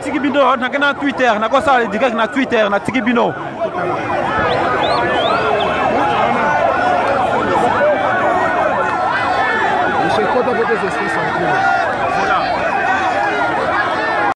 atiki bino nake na twitter nakosala direct na twitter natiki bino Deixa eu contar pra vocês, pessoal.